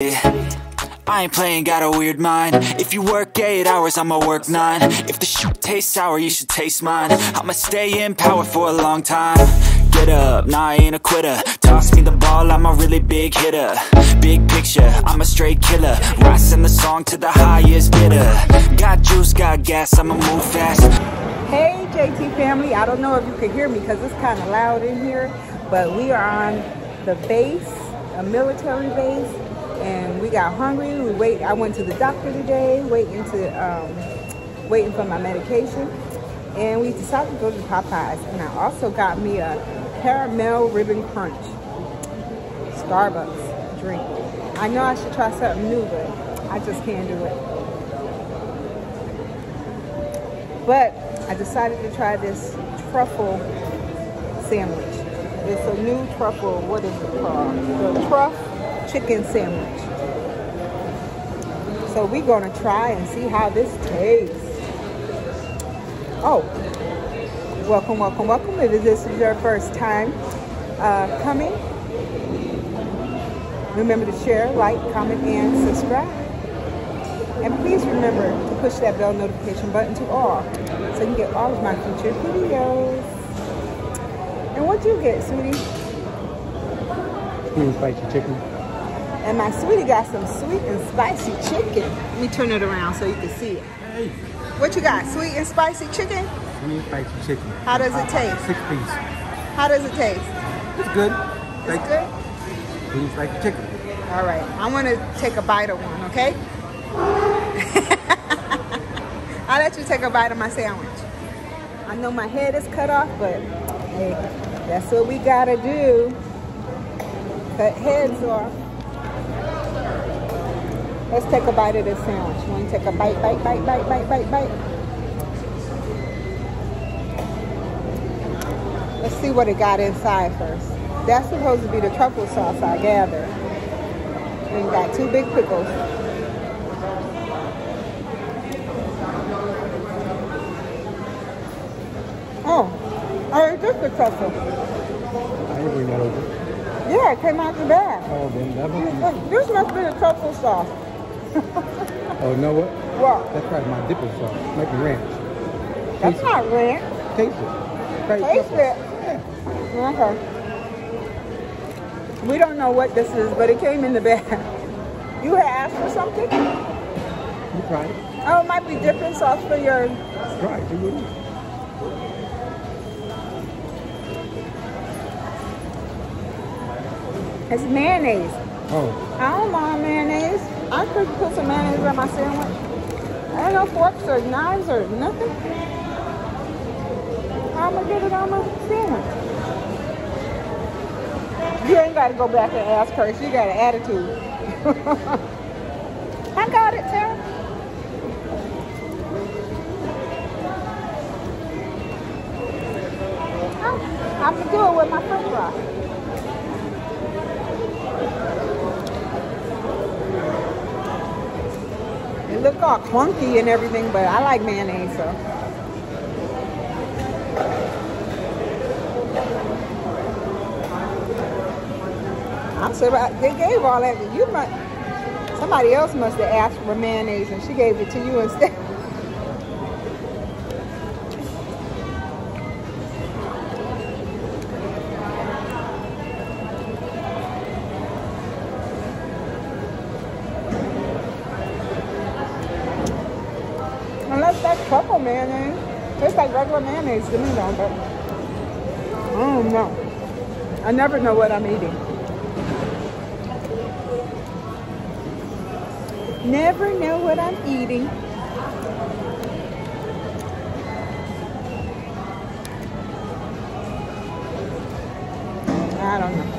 I ain't playing, got a weird mind. If you work 8 hours, I'ma work 9 If the shit tastes sour, you should taste mine. I'ma stay in power for a long time. Get up, nah I ain't a quitter. Toss me the ball, I'm a really big hitter. Big picture, I'm a straight killer. Rising the song to the highest bidder. Got juice, got gas, I'ma move fast. Hey JT family, I don't know if you can hear me because it's kind of loud in here, but we are on the base, a military base, and we got hungry. We wait. I went to the doctor today, waiting to um, waiting for my medication, and we decided to go to Popeyes. And I also got me a caramel ribbon crunch Starbucks drink. I know I should try something new, but I just can't do it. But I decided to try this truffle sandwich. It's a new truffle, what is it called? The truff chicken sandwich. So we're gonna try and see how this tastes. Oh, welcome, welcome, welcome. If this is your first time uh, coming, remember to share, like, comment, and subscribe. And please remember to push that bell notification button to all so you can get all of my future videos. And what you get, sweetie? Spicy chicken. And my sweetie got some sweet and spicy chicken. Let me turn it around so you can see it. Hey. What you got? Sweet and spicy chicken? Sweet and spicy chicken. How does it uh, taste? Six piece. How does it taste? It's good. It's Like good? Sweet and spicy chicken. All right. I want to take a bite of one, okay? I'll let you take a bite of my sandwich. I know my head is cut off, but hey, that's what we gotta do. Cut heads off. Let's take a bite of this sandwich. You want to take a bite, bite, bite, bite, bite, bite, bite? Let's see what it got inside first. That's supposed to be the truffle sauce, I gather. And you got two big pickles. Oh, oh, it's just the truffle. I didn't bring that over. Yeah, it came out the bag. Oh, then that was. This must be the truffle sauce. Oh, you know what? What? That's right, my dipper sauce. Make ranch. That's Taste not ranch. Taste it. Try Taste it. Yeah. Okay. We don't know what this is, but it came in the bag. You had asked for something? You try it. Oh, it might be dipping sauce for your. Try it. See what it is. It's mayonnaise. Oh, I don't mind mayonnaise. I could put some mayonnaise on my sandwich. I ain't no forks or knives or nothing. How am I gonna get it on my sandwich? You ain't got to go back and ask her. She got an attitude. I got it, Tara. I'm gonna do it with my french fry. It look all clunky and everything, but I like mayonnaise, so. I'm surprised they gave all that. You might, somebody else must have asked for mayonnaise and she gave it to you instead. Mayonnaise. Eh? Tastes like regular mayonnaise to me though, but I don't know. I never know what I'm eating. Never know what I'm eating. I don't know.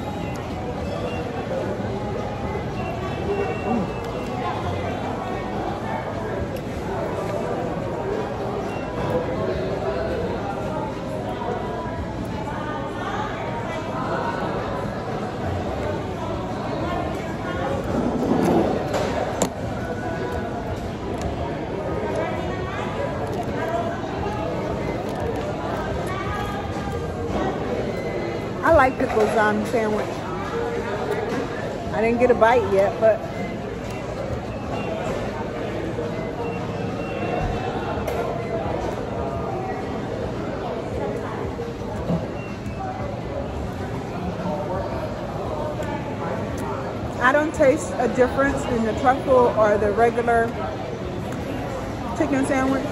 like the um, sandwich. I didn't get a bite yet, but I don't taste a difference in the truffle or the regular chicken sandwich.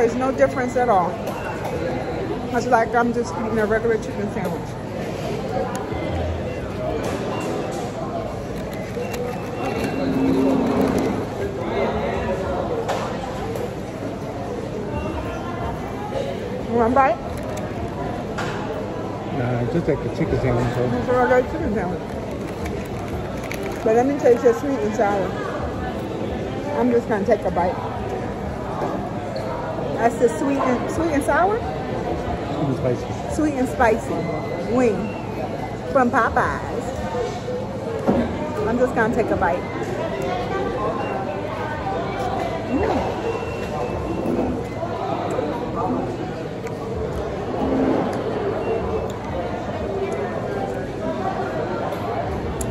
Tastes no difference at all. It's like I'm just eating a regular chicken sandwich. One bite? Nah, just like the chicken sandwich. So. That's what I got chicken sandwich. But let me taste your sweet and sour. I'm just gonna take a bite. That's the sweet and sweet and sour? Sweet and spicy. Sweet and spicy wing from Popeyes. I'm just gonna take a bite. Mm.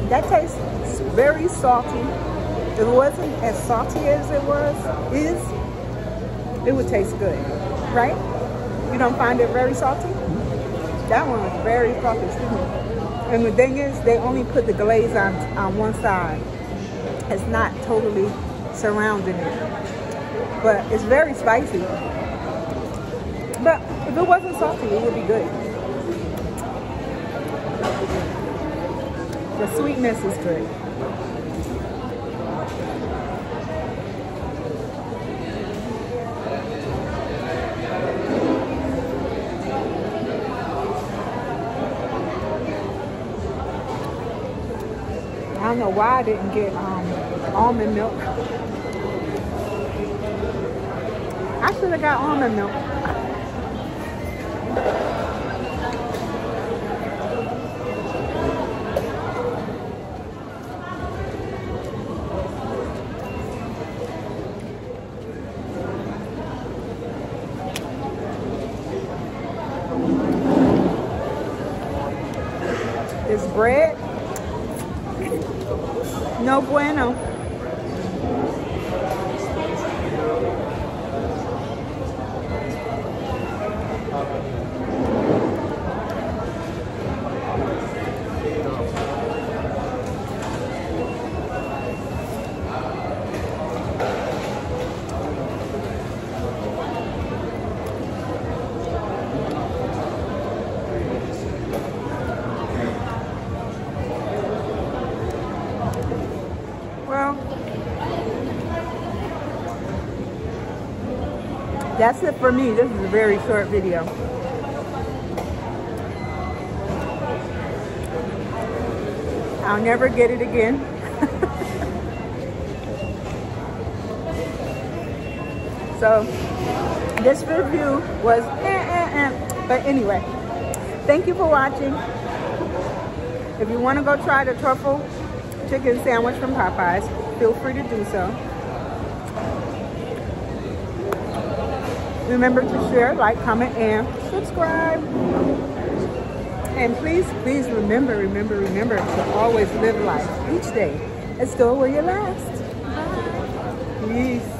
That tastes very salty. It wasn't as salty as it was, is, it would taste good, right? You don't find it very salty? That one was very salty, excuse me. And the thing is, they only put the glaze on, on one side. It's not totally surrounding it. But it's very spicy. But if it wasn't salty, it would be good. The sweetness is good. Don't know why I didn't get um, almond milk. I should have got almond milk. This bread, no bueno. That's it for me. This is a very short video. I'll never get it again. so this review was eh, eh, eh. but anyway thank you for watching if you want to go try the truffle chicken sandwich from Popeyes, feel free to do so. Remember to share, like, comment, and subscribe. And please, please remember, remember, remember to always live life each day. Let's go where you last. Peace.